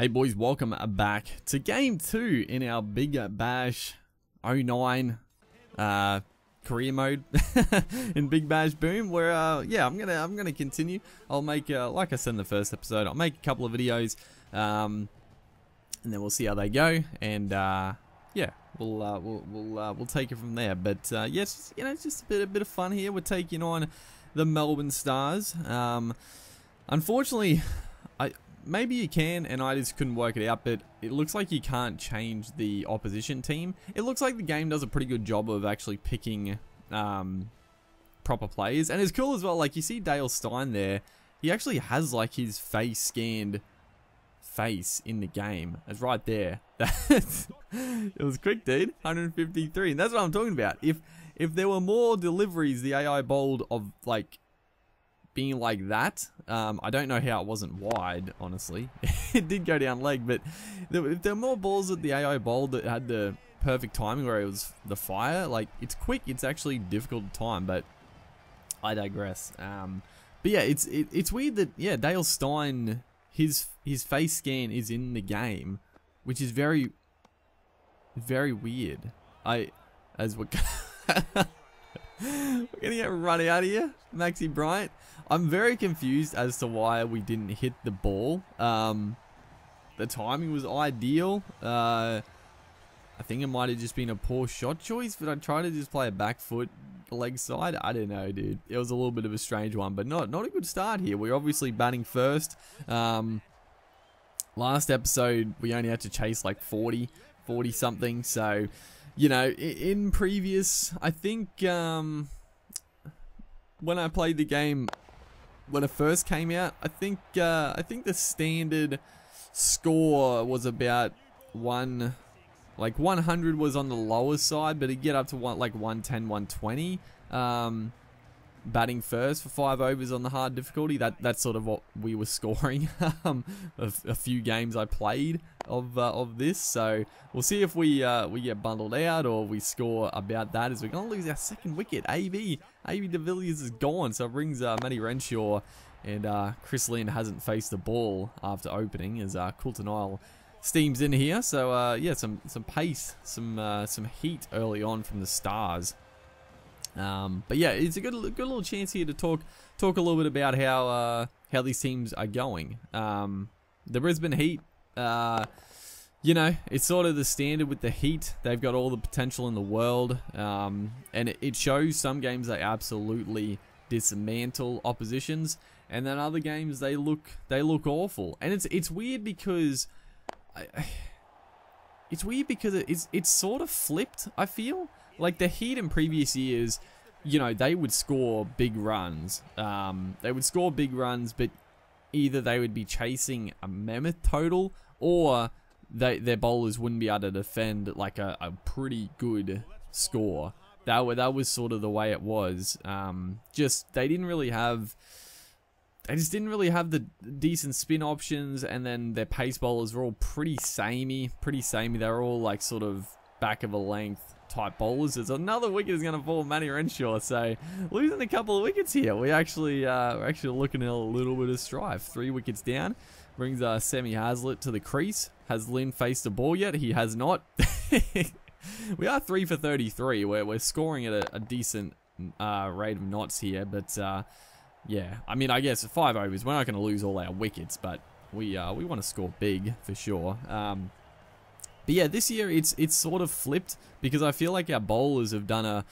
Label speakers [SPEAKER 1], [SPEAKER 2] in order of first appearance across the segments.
[SPEAKER 1] Hey boys, welcome back to game two in our Big Bash 09 uh, career mode in Big Bash Boom. Where uh, yeah, I'm gonna I'm gonna continue. I'll make uh, like I said in the first episode, I'll make a couple of videos, um, and then we'll see how they go. And uh, yeah, we'll uh, we'll we'll uh, we'll take it from there. But uh, yes, you know, just a bit a bit of fun here. We're taking on the Melbourne Stars. Um, unfortunately, maybe you can, and I just couldn't work it out, but it looks like you can't change the opposition team. It looks like the game does a pretty good job of actually picking um, proper players. And it's cool as well, like you see Dale Steyn there, he actually has like his face scanned face in the game. It's right there. that's it was quick, dude. 153. And that's what I'm talking about. If if there were more deliveries, the AI bold of like being like that. Um, I don't know how it wasn't wide, honestly. it did go down leg, but if there were more balls at the AI bowl that had the perfect timing where it was the fire, like, it's quick, it's actually difficult to time, but I digress. Um, but yeah, it's it, it's weird that, yeah, Dale Steyn, his, his face scan is in the game, which is very, very weird. I, as what... We're gonna get run out of here, Maxi Bryant. I'm very confused as to why we didn't hit the ball. Um, the timing was ideal. Uh, I think it might have just been a poor shot choice, but I tried to just play a back foot leg side. I don't know, dude. It was a little bit of a strange one, but not not a good start here. We're obviously batting first. Um, last episode, we only had to chase like 40, 40 something, so you know, in previous, I think um, when I played the game when it first came out, I think uh, I think the standard score was about one, like 100 was on the lower side, but it get up to one like 110, 120. Um, batting first for five overs on the hard difficulty. That that's sort of what we were scoring. um, a, a, few games I played of uh, of this, so we'll see if we uh, we get bundled out or we score about that. As we're gonna lose our second wicket. AB AB de Villiers is gone, so it brings uh, Matty Renshaw and uh, Chris Lynn hasn't faced the ball after opening as uh, Coulter Nile steams in here. So uh, yeah, some some pace, some uh, some heat early on from the Stars. Um, but yeah, it's a good, good little chance here to talk talk a little bit about how uh, how these teams are going. Um, the Brisbane Heat, uh, you know, it's sort of the standard with the Heat. They've got all the potential in the world, um, and it, it, shows some games they absolutely dismantle oppositions, and then other games they look they look awful. And it's it's weird because. I, it's weird because it's it's sort of flipped. I feel like the Heat in previous years, you know, they would score big runs. Um, they would score big runs, but either they would be chasing a mammoth total or they, their bowlers wouldn't be able to defend like a, a pretty good score. That, that was sort of the way it was. Um, just, they didn't really have they just didn't really have the decent spin options, and then their pace bowlers were all pretty samey, pretty samey. They were all like sort of back of a length type bowlers. There's another wicket is going to fall Matty Renshaw. So losing a couple of wickets here. We actually uh, we're actually looking at a little bit of strife. Three wickets down. Brings uh, Sammy Heazlett to the crease. Has Lynn faced a ball yet? He has not. we are three for 33. We're, we're scoring at a, a decent uh, rate of knots here. But uh, yeah, I mean, I guess five overs. We're not going to lose all our wickets, but we uh, we want to score big for sure. Um, but yeah, this year it's it's sort of flipped because I feel like our bowlers have done a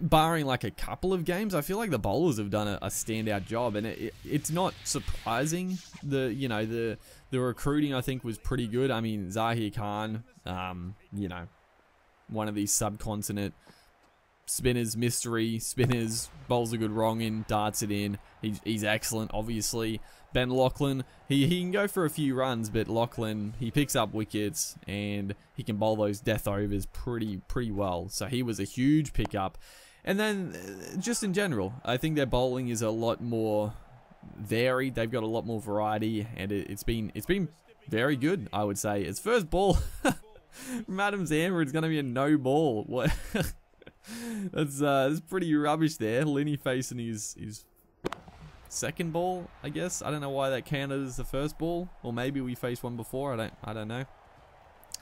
[SPEAKER 1] barring like a couple of games, I feel like the bowlers have done a, a standout job, and it, it, it's not surprising. The you know the the recruiting I think was pretty good. I mean Zahir Khan, um, you know, one of these subcontinent spinners, mystery spinners, bowls a good wrong'un, darts it in. He's, he's excellent, obviously. Ben Laughlin, he, he can go for a few runs, but Laughlin, he picks up wickets and he can bowl those death overs pretty, pretty well. So he was a huge pickup. And then, uh, just in general, I think their bowling is a lot more varied. They've got a lot more variety, and it, has been it's been very good. I would say. Its first ball from Adam Zampa, it's going to be a no ball. What? that's uh, that's pretty rubbish there. Lenny facing his his second ball, I guess. I don't know why that counted as the first ball, or maybe we faced one before. I don't, I don't know.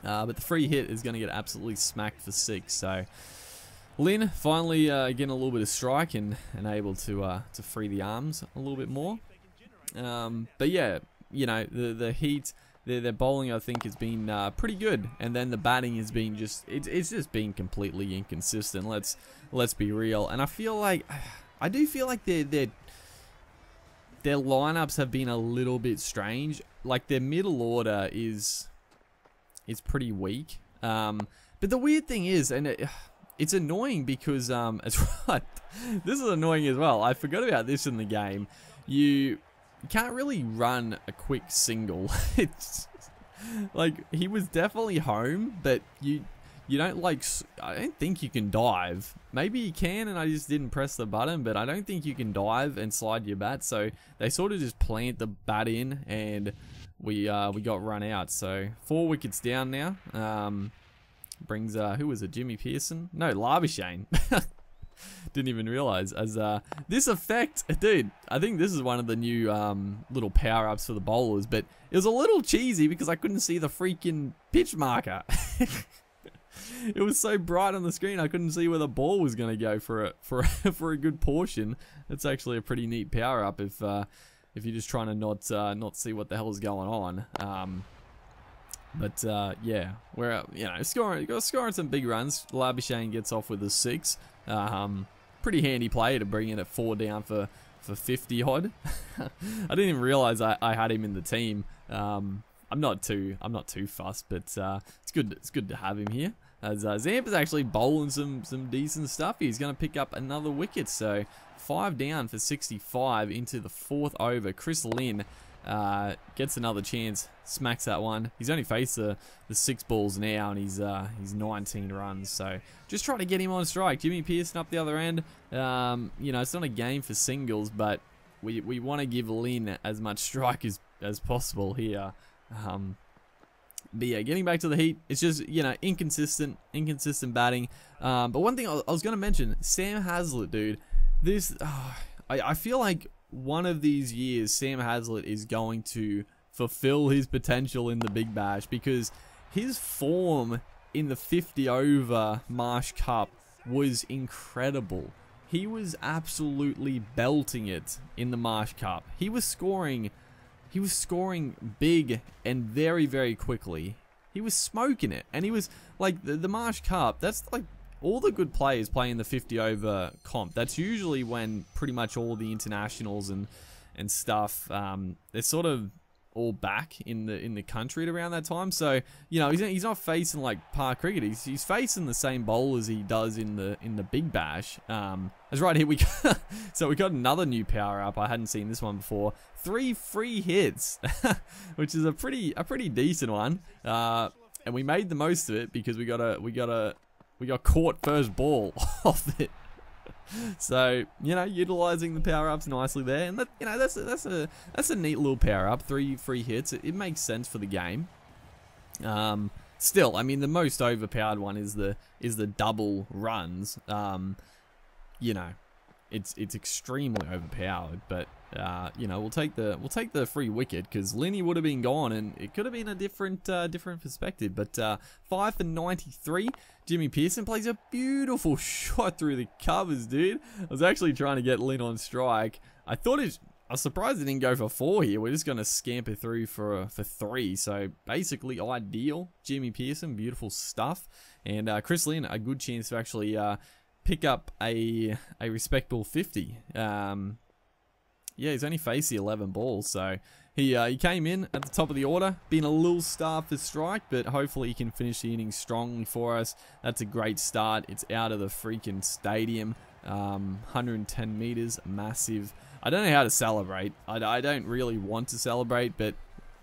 [SPEAKER 1] Uh, but the free hit is going to get absolutely smacked for six. So Lynn finally uh, getting a little bit of strike and, and able to uh, to free the arms a little bit more. Um, but yeah, you know the the Heat. Their, their bowling, I think, has been uh, pretty good, and then the batting has been just it's, it's just been completely inconsistent. Let's let's be real, and I feel like I do feel like their their their lineups have been a little bit strange. Like their middle order is is pretty weak. Um, but the weird thing is, and it, it's annoying because um, it's right. This is annoying as well. I forgot about this in the game. You can't really run a quick single. it's like he was definitely home, but you you don't like I don't think you can dive. Maybe you can and I just didn't press the button, but I don't think you can dive and slide your bat. So they sort of just plant the bat in and we uh, we got run out. So four wickets down now. Um, brings uh, who was it? Jimmy Peirson? No, Labuschagne. Didn't even realize as uh, this effect, dude. I think this is one of the new um, little power ups for the bowlers, but it was a little cheesy because I couldn't see the freaking pitch marker. it was so bright on the screen I couldn't see where the ball was going to go for a for for a good portion. It's actually a pretty neat power up if uh, if you're just trying to not uh, not see what the hell is going on. Um, but uh, yeah, we're you know scoring got scoring some big runs. Labuschagne gets off with a six. Um, pretty handy play to bring in at four down for for 50 odd. I didn't even realize I, I had him in the team. Um, I'm not too I'm not too fussed, but uh, it's good it's good to have him here. As uh, Zamp is actually bowling some some decent stuff. He's going to pick up another wicket, so five down for 65 into the fourth over. Chris Lynn uh, gets another chance, smacks that one. He's only faced the, the six balls now, and he's uh, he's 19 runs. So just try to get him on strike. Jimmy Peirson up the other end. Um, you know, it's not a game for singles, but we we want to give Lynn as much strike as as possible here. Um, but yeah, getting back to the Heat, it's just, you know, inconsistent, inconsistent batting. Um, but one thing I, was going to mention, Sam Heazlett, dude, this, oh, I, I feel like one of these years, Sam Heazlett is going to fulfill his potential in the Big Bash because his form in the 50 over Marsh Cup was incredible. He was absolutely belting it in the Marsh Cup. He was scoring he was scoring big and very, very quickly. He was smoking it. And he was, like, the, the Marsh Cup, that's, like, all the good players playing the 50 over comp. That's usually when pretty much all the internationals and, and stuff, um, they're sort of all back in the in the country at around that time. So you know he's, he's not facing like par cricket. He's, he's facing the same bowl as he does in the in the Big Bash. Um, as right here we got, so we got another new power up. I hadn't seen this one before. Three free hits, which is a pretty a pretty decent one. Uh, and we made the most of it because we got a we got a we got caught first ball off it so you know, utilizing the power ups nicely there, and that, you know that's a, that's a that's a neat little power up. Three free hits. It, it makes sense for the game. Um, still, I mean, the most overpowered one is the is the double runs. Um, you know, it's it's extremely overpowered, but uh, you know, we'll take the we'll take the free wicket because Lenny would have been gone, and it could have been a different uh, different perspective. But uh, five for ninety three. Jimmy Peirson plays a beautiful shot through the covers, dude. I was actually trying to get Lynn on strike. I thought it. I was surprised it didn't go for four here. We're just going to scamper through for for three. So basically ideal. Jimmy Peirson, beautiful stuff. And uh, Chris Lynn, a good chance to actually uh, pick up a a respectable 50. Um, yeah, he's only faced the 11 balls, so he uh, he came in at the top of the order, been a little starved for strike, but hopefully he can finish the inning strongly for us. That's a great start. It's out of the freaking stadium, um, 110 meters, massive. I don't know how to celebrate. I, I don't really want to celebrate, but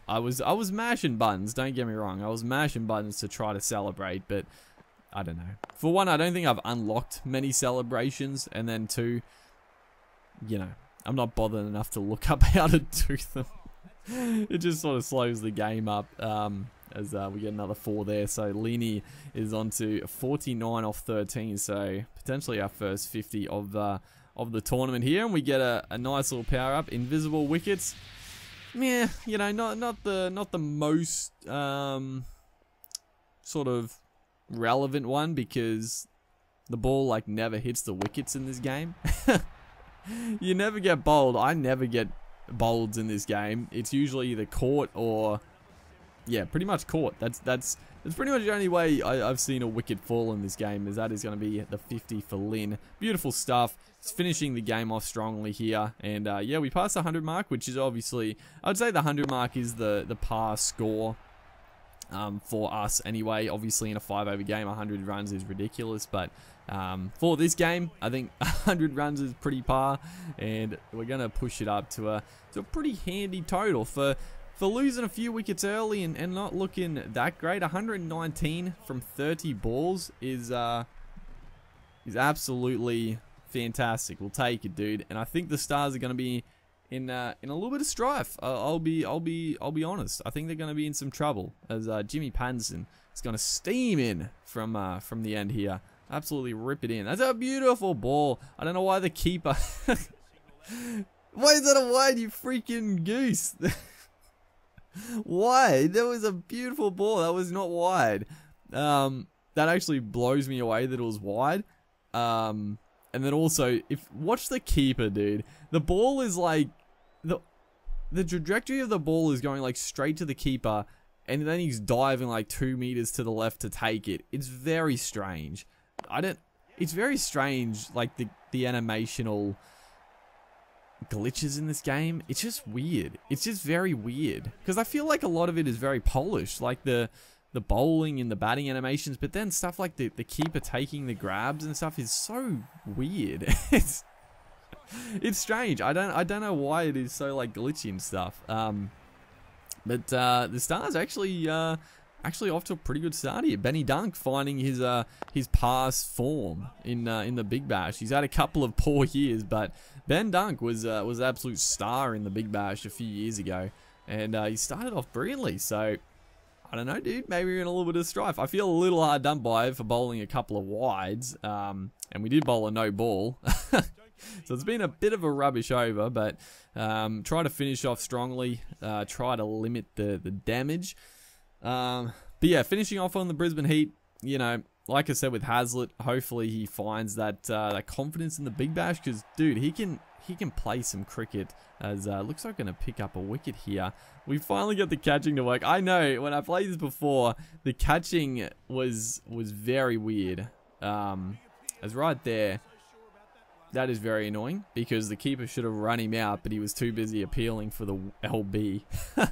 [SPEAKER 1] I was I was mashing buttons. Don't get me wrong. I was mashing buttons to try to celebrate, but I don't know. For one, I don't think I've unlocked many celebrations, and then two, you know, I'm not bothered enough to look up how to do them. it just sort of slows the game up um, as uh, we get another four there. So Lini is on to 49 off 13, so potentially our first 50 of uh, of the tournament here, and we get a, a nice little power up. Invisible wickets. Yeah, you know, not not the not the most um, sort of relevant one because the ball like never hits the wickets in this game. you never get bowled. I never get bowled in this game. It's usually either caught or yeah, pretty much caught. That's that's that's pretty much the only way I, have seen a wicket fall in this game is that is going to be the 50 for Lynn. Beautiful stuff. It's finishing the game off strongly here. And uh, yeah, we passed the 100 mark, which is obviously, I'd say the 100 mark is the, the par score um, for us anyway. Obviously, in a 5 over game, 100 runs is ridiculous. But um, for this game, I think 100 runs is pretty par. And we're going to push it up to a, to a pretty handy total for for losing a few wickets early and, and not looking that great. 119 from 30 balls is uh, is absolutely fantastic. We'll take it, dude. And I think the Stars are going to be in uh, in a little bit of strife. Uh, I'll be I'll be I'll be honest. I think they're going to be in some trouble as uh, Jimmy Pattinson is going to steam in from uh, from the end here. Absolutely rip it in. That's a beautiful ball. I don't know why the keeper. why is that a wide? You freaking goose. why? That was a beautiful ball. That was not wide. Um, that actually blows me away that it was wide. Um, and then also, if watch the keeper, dude. The ball is like the the trajectory of the ball is going like straight to the keeper, and then he's diving like two meters to the left to take it. It's very strange. I don't. It's very strange, like the the animational glitches in this game. It's just weird. It's just very weird. Because I feel like a lot of it is very polished. Like the the bowling and the batting animations. But then stuff like the, the keeper taking the grabs and stuff is so weird. it's it's strange. I don't I don't know why it is so like glitchy and stuff. Um, but uh, the stars actually uh, actually off to a pretty good start here. Benny Dunk finding his uh, his past form in uh, in the Big Bash. He's had a couple of poor years, but Ben Dunk was uh, was an absolute star in the Big Bash a few years ago, and uh, he started off brilliantly. So I don't know, dude. Maybe you're in a little bit of strife. I feel a little hard done by for bowling a couple of wides, um, and we did bowl a no ball. so it's been a bit of a rubbish over, but um, try to finish off strongly. Uh, try to limit the the damage. Um, but yeah, finishing off on the Brisbane Heat, you know, like I said with Heazlett, hopefully he finds that uh, that confidence in the Big Bash because dude, he can he can play some cricket. As uh, looks like going to pick up a wicket here. We finally got the catching to work. I know when I played this before, the catching was was very weird. Um, as right there, that is very annoying because the keeper should have run him out, but he was too busy appealing for the LB.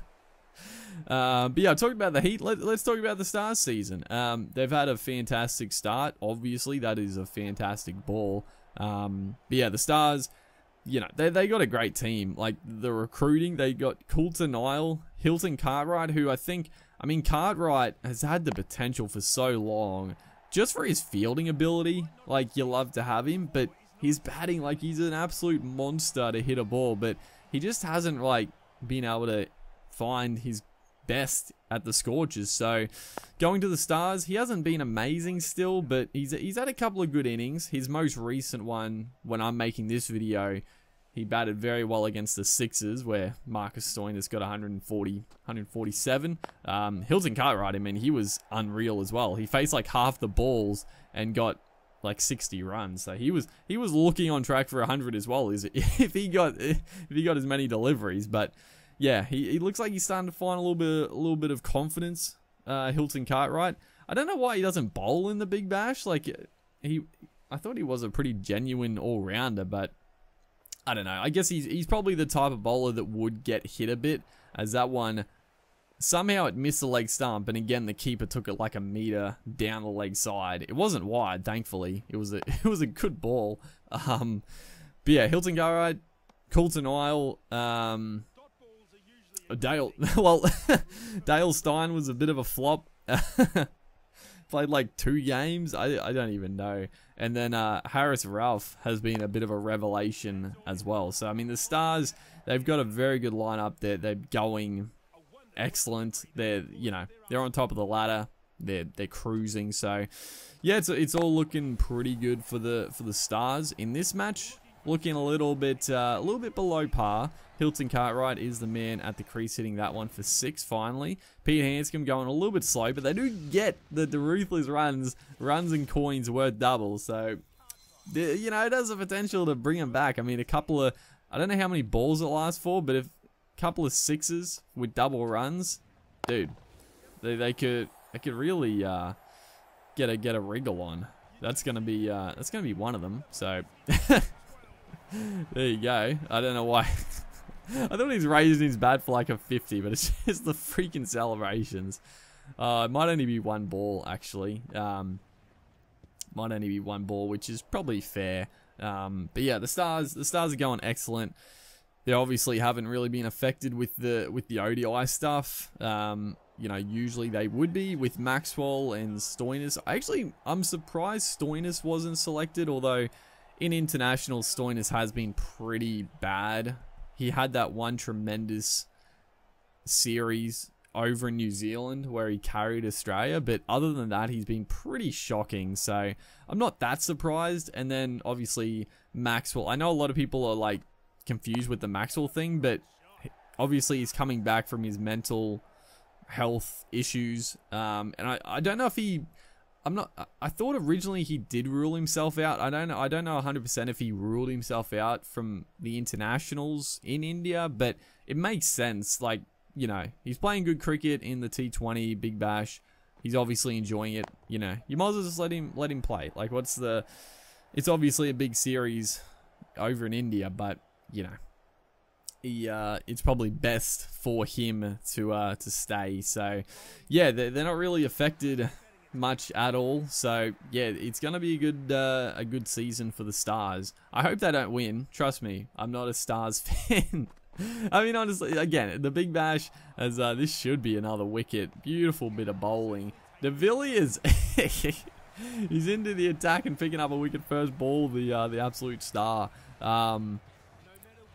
[SPEAKER 1] Uh, but yeah, talking about the Heat, let, us talk about the Stars season. Um, they've had a fantastic start. Obviously, that is a fantastic ball. Um, but yeah, the Stars, you know, they, they got a great team. Like the recruiting, they got Coulter Nile, Hilton Cartwright, who I think, I mean, Cartwright has had the potential for so long. Just for his fielding ability, like you love to have him, but his batting, like he's an absolute monster to hit a ball, but he just hasn't like been able to find his best at the Scorchers. So going to the Stars, he hasn't been amazing still, but he's he's had a couple of good innings. His most recent one, when I'm making this video, he batted very well against the Sixers, where Marcus Stoinis got 140, 147. Um, Hilton Cartwright, I mean, he was unreal as well. He faced like half the balls and got like 60 runs. So he was he was looking on track for 100 as well. Is if he got if he got as many deliveries, but yeah, he, he looks like he's starting to find a little bit a little bit of confidence. Uh, Hilton Cartwright. I don't know why he doesn't bowl in the Big Bash. Like he, I thought he was a pretty genuine all rounder, but I don't know. I guess he's he's probably the type of bowler that would get hit a bit, as that one somehow it missed the leg stump, and again the keeper took it like a meter down the leg side. It wasn't wide, thankfully. It was a it was a good ball. Um, but yeah, Hilton Cartwright, Coulter Nile, um, Dale, well, Dale Steyn was a bit of a flop. Played like two games. I, I don't even know. And then uh, Haris Rauf has been a bit of a revelation as well. So I mean, the Stars they've got a very good lineup. They're they're going excellent. They're you know they're on top of the ladder. They're they're cruising. So yeah, it's it's all looking pretty good for the for the Stars in this match. looking a little bit, uh, a little bit below par. Hilton Cartwright is the man at the crease hitting that one for six finally. Pete Handscomb going a little bit slow, but they do get the, the ruthless runs, runs and coins worth double. So, you know, it has the potential to bring him back. I mean, a couple of, I don't know how many balls it lasts for, but if couple of sixes with double runs, dude, they, they could, they could really uh, get a get a wriggle on. That's gonna be uh, that's gonna be one of them. So there you go. I don't know why. I thought he's raising his bat for like a 50, but it's just the freaking celebrations. Uh, it might only be one ball, actually. Um, might only be one ball, which is probably fair. Um, but yeah, the stars, the stars are going excellent. They obviously haven't really been affected with the with the ODI stuff. Um, you know, usually they would be with Maxwell and Stoinis. Actually, I'm surprised Stoinis wasn't selected, although in international, Stoinis has been pretty bad he had that one tremendous series over in New Zealand where he carried Australia, but other than that, he's been pretty shocking. So I'm not that surprised. And then obviously Maxwell. I know a lot of people are like confused with the Maxwell thing, but obviously he's coming back from his mental health issues. Um, and I, I don't know if he I'm not. I thought originally he did rule himself out. I don't know. I don't know 100 percent if he ruled himself out from the internationals in India, but it makes sense. Like you know, he's playing good cricket in the T20 Big Bash. He's obviously enjoying it. You know, you might as well just let him let him play. Like, what's the? It's obviously a big series over in India, but you know, he, uh, it's probably best for him to uh, to stay. So, yeah, they're, they're not really affected much at all. So yeah, it's gonna be a good uh, a good season for the Stars. I hope they don't win. Trust me, I'm not a Stars fan. I mean, honestly, again, the Big Bash, as uh, this should be another wicket. Beautiful bit of bowling. De Villiers, he's into the attack and picking up a wicket first ball. The uh, the absolute star. Um,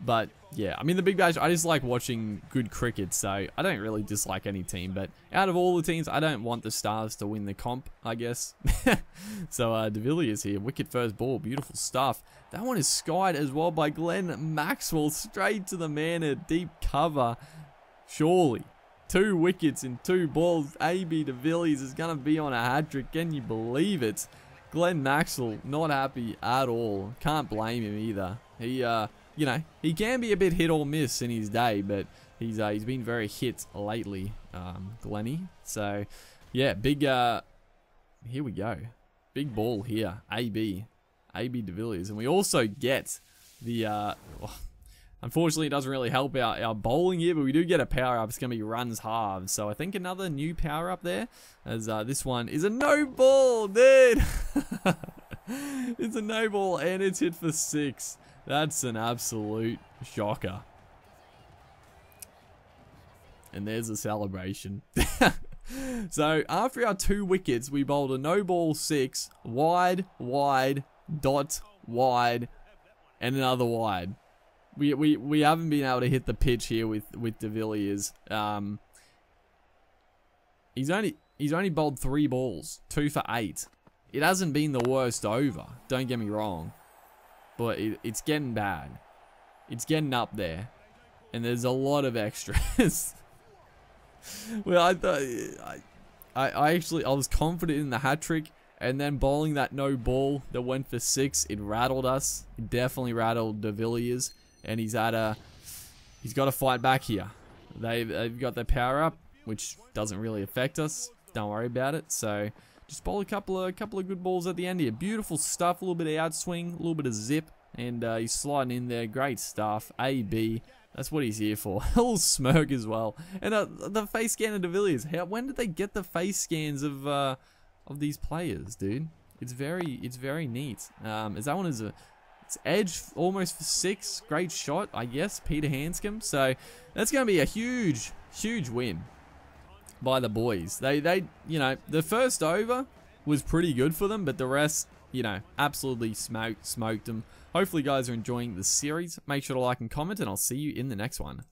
[SPEAKER 1] but yeah, I mean the Big Bash, I just like watching good cricket, so I don't really dislike any team. But out of all the teams, I don't want the Stars to win the comp, I guess. so uh, De Villiers here, wicket first ball, beautiful stuff. That one is skied as well by Glenn Maxwell, straight to the man at deep cover. Surely, two wickets in two balls. AB De Villiers is going to be on a hat trick. Can you believe it? Glenn Maxwell, not happy at all. Can't blame him either. He, uh, you know, he can be a bit hit or miss in his day, but he's uh, he's been very hit lately, um, Glenny. So, yeah, big. Uh, here we go, big ball here. AB, AB De Villiers, and we also get the. Uh, oh, unfortunately, it doesn't really help our, our bowling here, but we do get a power up. It's going to be runs halves. So I think another new power up there, as uh, this one is a no ball, dude. it's a no ball, and it's hit for six. That's an absolute shocker. And there's a celebration. so after our two wickets, we bowled a no ball six, wide, wide, dot, wide, and another wide. We, we, we haven't been able to hit the pitch here with, with De Villiers. Um, he's only he's only bowled three balls, two for eight. It hasn't been the worst over, don't get me wrong but it, it's getting bad. It's getting up there, and there's a lot of extras. well, I thought I, I actually I was confident in the hat trick, and then bowling that no ball that went for six, it rattled us. It definitely rattled De Villiers, and he's at a he's got to fight back here. They've, they've got their power up, which doesn't really affect us. Don't worry about it. So just bowl a couple of couple of good balls at the end here. Beautiful stuff. A little bit of outswing, a little bit of zip, and uh, he's sliding in there. Great stuff. A B. That's what he's here for. a little smirk as well. And uh, the face scan of De Villiers. How, when did they get the face scans of uh, of these players, dude? It's very it's very neat. Um, as that one is a it's edge almost for six. Great shot, I guess. Peter Handscomb. So that's going to be a huge, huge win by the boys. They, they, you know, the first over was pretty good for them, but the rest, you know, absolutely smoked, smoked them. Hopefully, guys are enjoying the series. Make sure to like and comment, and I'll see you in the next one.